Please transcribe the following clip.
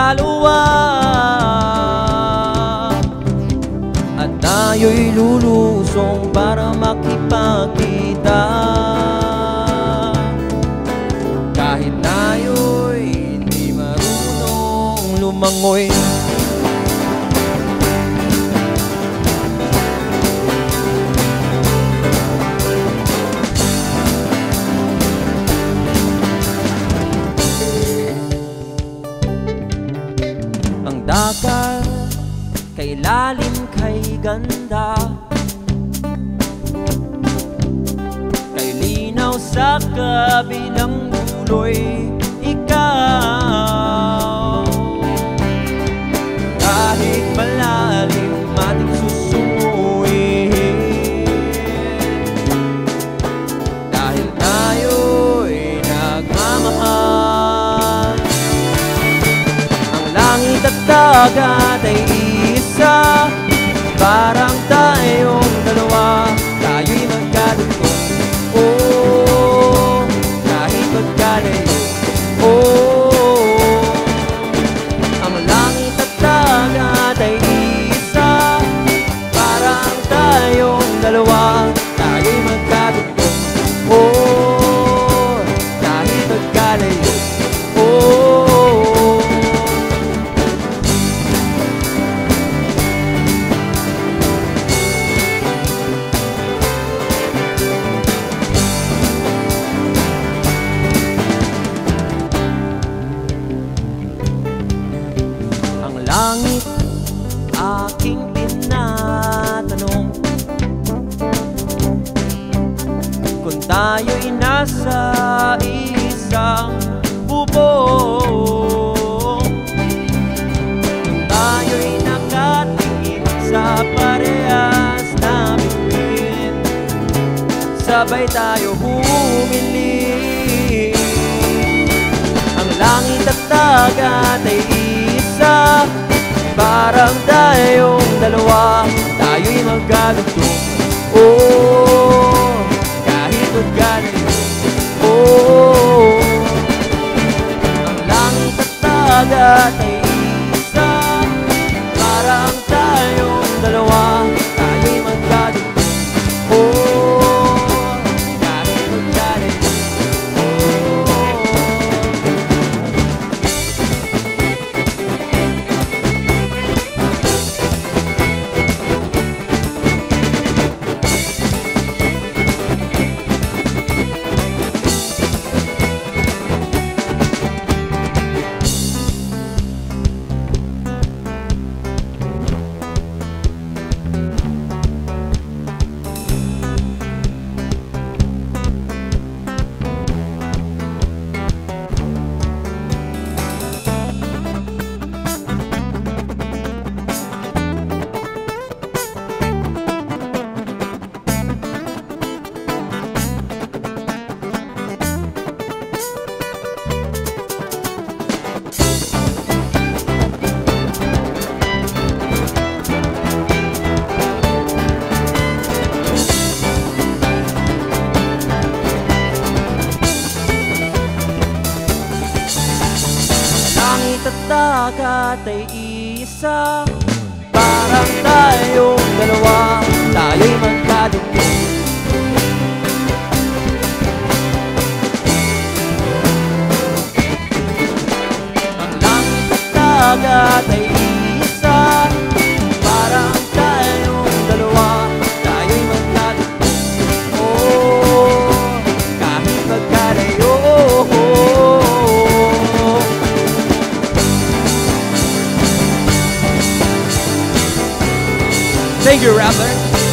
dalawa at tayo'y lulusong para makipagkita. Kahit tayo'y hindi marunong lumangoy dagat kay lalim kay ganda. Kay linaw sa kabilang duloy langit at langit aking tinatanong. Kung tayo'y nasa isang bubong Kung tayo'y nakatingin sa parehas na bituin Sabay tayo humili Ang langit at dagat ay isa Parang tayong dalawa Tayo'y magkadugtong at dagat ay isa. Parang tayong dalawa Tayo'y magkadugtong Ang langit at dagat ay isa Savior you, there.